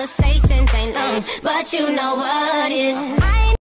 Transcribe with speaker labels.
Speaker 1: conversations ain't long, but you know what is.